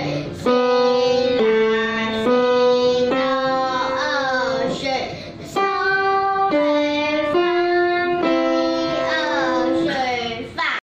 Hey!